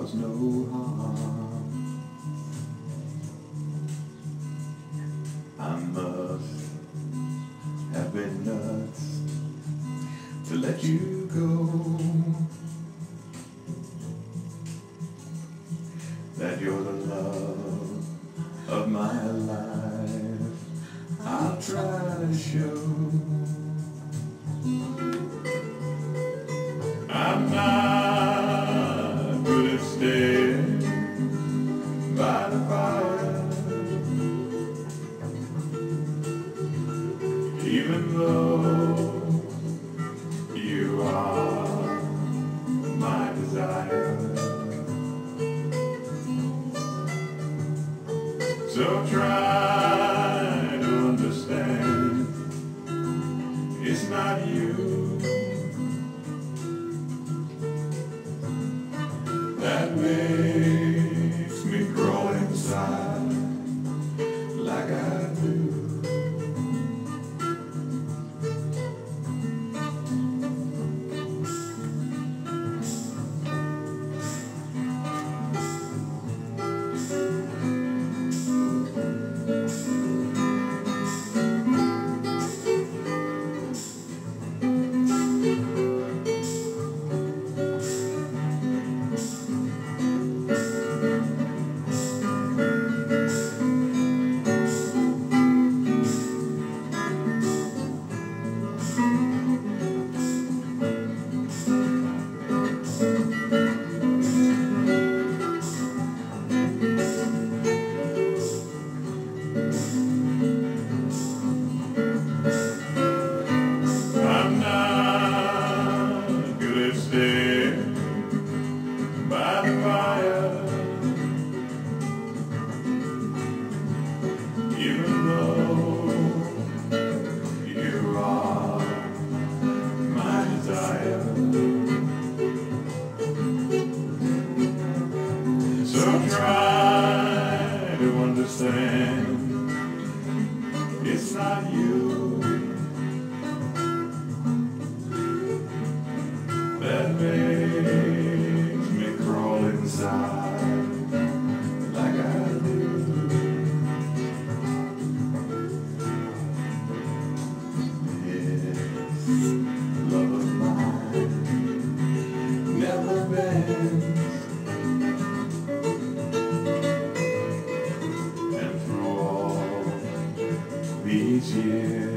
cause no harm. I must have been nuts to let you go. That you're the love of my life. I'll try to show. I'm not by the fire, even though you are my desire. So try to understand, it's not you. that So try to understand, it's not you. that makes me crawl inside like I do. Yes, years.